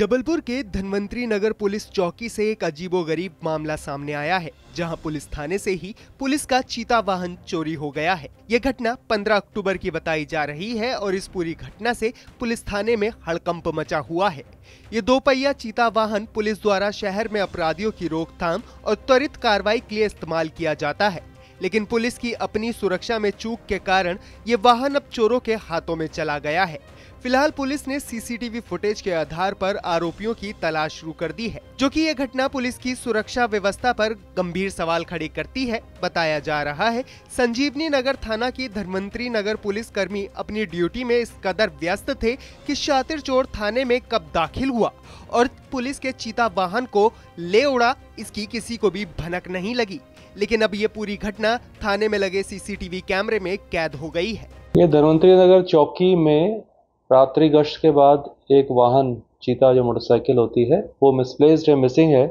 जबलपुर के धनवंतरी नगर पुलिस चौकी से एक अजीबोगरीब मामला सामने आया है, जहाँ पुलिस थाने से ही पुलिस का चीता वाहन चोरी हो गया है। ये घटना 15 अक्टूबर की बताई जा रही है और इस पूरी घटना से पुलिस थाने में हड़कंप मचा हुआ है। ये दो पहिया चीता वाहन पुलिस द्वारा शहर में अपराधियों की रोकथाम और त्वरित कार्रवाई के लिए इस्तेमाल किया जाता है, लेकिन पुलिस की अपनी सुरक्षा में चूक के कारण ये वाहन अब चोरों के हाथों में चला गया है। फ़िलहाल पुलिस ने सीसीटीवी फुटेज के आधार पर आरोपियों की तलाश शुरू कर दी है, जो कि यह घटना पुलिस की सुरक्षा व्यवस्था पर गंभीर सवाल खड़े करती है। बताया जा रहा है, संजीवनी नगर थाना की धर्मंत्री नगर पुलिस कर्मी अपनी ड्यूटी में इस कदर व्यस्त थे कि शातिर चोर थाने में कब दाखिल हुआ और पुलिस के चीता वाहन को ले उड़ा, इसकी किसी को भी भनक नहीं लगी। लेकिन अब ये पूरी घटना थाने में लगे सीसीटीवी कैमरे में कैद हो गई है। ये धनवंतरी नगर चौकी में रात्रि गश्त के बाद एक वाहन चीता जो मोटरसाइकिल होती है, वो मिसप्लेस्ड है मिसिंग है।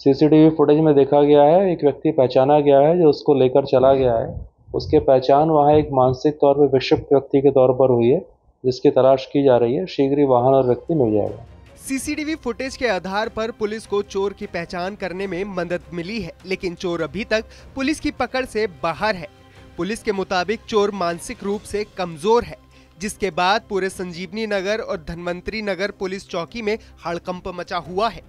सीसीटीवी फुटेज में देखा गया है, एक व्यक्ति पहचाना गया है जो उसको लेकर चला गया है। उसके पहचान वहाँ एक मानसिक तौर पर विक्षिप्त व्यक्ति के तौर पर हुई है, जिसकी तलाश की जा रही है, शीघ्र ही वाहन और व्यक्ति मिल जाएगा। सीसीटीवी फुटेज के आधार पर पुलिस को चोर की पहचान करने में मदद मिली है, लेकिन चोर अभी तक पुलिस की पकड़ से बाहर है। पुलिस के मुताबिक चोर मानसिक रूप से कमज़ोर है। जिसके बाद पूरे संजीवनी नगर और धनवंतरी नगर पुलिस चौकी में हड़कंप मचा हुआ है।